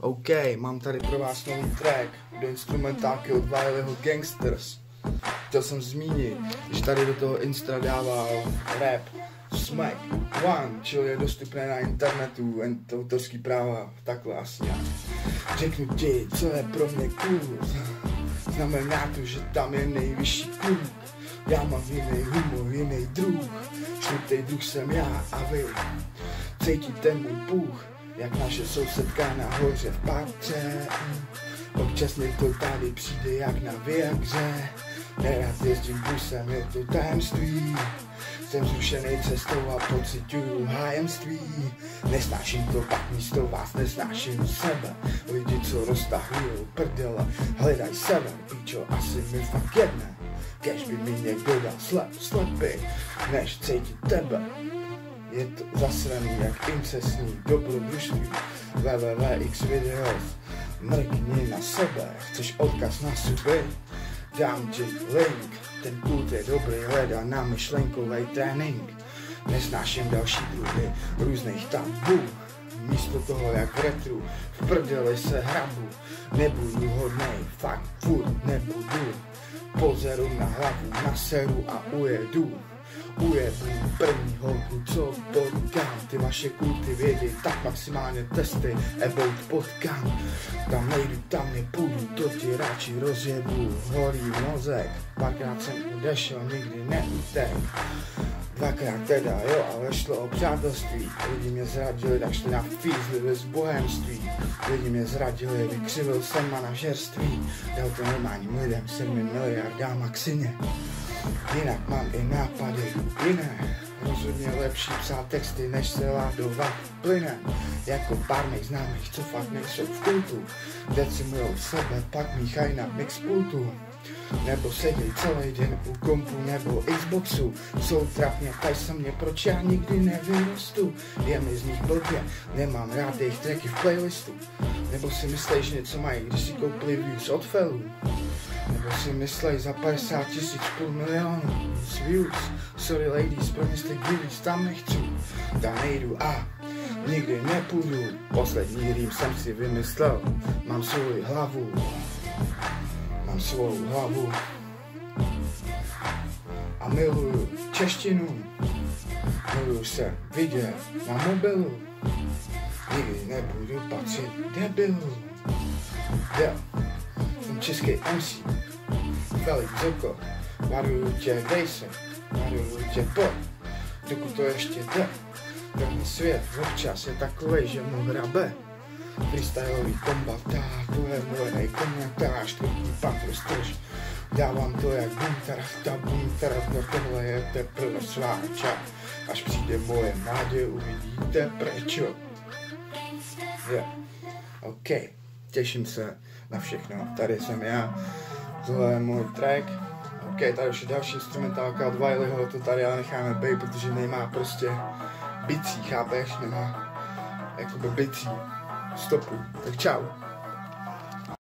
OK, mám tady pro vás nový track do instrumentálky od Wileyho Gangsters. Chtěl jsem zmínit, že tady do toho Instra dával rap Smack One, čili je dostupné na internetu, autorský práva, takhle asi nějak. Řeknu ti, co je pro mě cool, znamená to, že tam je nejvyšší kluk. Já mám jiný humor, jiný druh, čtvrtý druh jsem já a vy. Cítíte můj puch, jak naše sousedka nahoře v patře. Občas mi to tady přijde jak na Viagře. Nerad jezdím busem, je to tajemství. Jsem zrušený cestou a pocituju hájemství. Nesnáším to pak místo vás, nesnáším sebe. Lidi, co roztahují prdele, hledaj sebe. Píčo, asi mi fakt jedne. Kež by mi někdo dal slep, slepy, než cítit tebe. Je to zasraný jak incestní dobrodružství. www.x videos Mrkni na sebe, chceš odkaz na suby Dám ti link, ten kult je dobrý, hledá na myšlenkový trénink. Nesnáším další druhy různých tabů Místo toho jak retru, v prdeli se hrabu. Nebudu hodnej, fakt furt nebudu. Pozeru na hlavu, na seru a ujedu ujebu první holku, co potkám Ty vaše kulty vědí, tak maximálně testy about potkám. Tam nejdu, tam nepůjdu, to ti radši rozjebu Holý mozek, párkrát jsem odešel, nikdy neutek. Dvakrát teda, jo, ale šlo o přátelství. Lidi mě zradili, tak šli na fízli z bohemství Lidi mě zradili, vykřivil jsem manažerství Dal to normálním lidem 7 miliardám a ksině Jinak mám i nápady jiné. Rozhodně lepší psát texty, než se ládovat plynem. Jako pár mých známých, co fakt nejsou v kultu. Decimujou sebe, pak míchají na mix pultu. Nebo sedí celý den u kompu nebo Xboxu Jsou trapně, ptaj se mě, proč já nikdy nevyrostu Je mi z nich blbě, nemám rád jejich tracky v playlistu Nebo si myslíš, že něco mají, když si koupili views od felů si myslej za 50 tisíc půl milionu. Views. Sorry ladies, pro jste gilis, tam nechci, tam nejdu a nikdy nepůjdu. Poslední rým jsem si vymyslel, mám svou hlavu, mám svou hlavu. A miluju češtinu, miluju se vidět na mobilu, nikdy nebudu patřit debilu. Yeah český MC, Zoko, varuju tě, dej se, tě, pojď, dokud to ještě jde. Ten svět občas je takovej, že mu hrabe. Freestyleový kombata, to je můj komentář, tvrdý patro strž. Dávám to jak buntar, ta buntar, no tohle je teprve sváča. Až přijde moje mládě, uvidíte prečo. Yeah. OK, těším se na všechno. Tady jsem já, tohle je můj track. Ok, tady už je další instrumentálka od Wileyho, to tady ale necháme být, protože nemá prostě bicí, chápeš? Nemá jakoby bicí, stopu. Tak čau.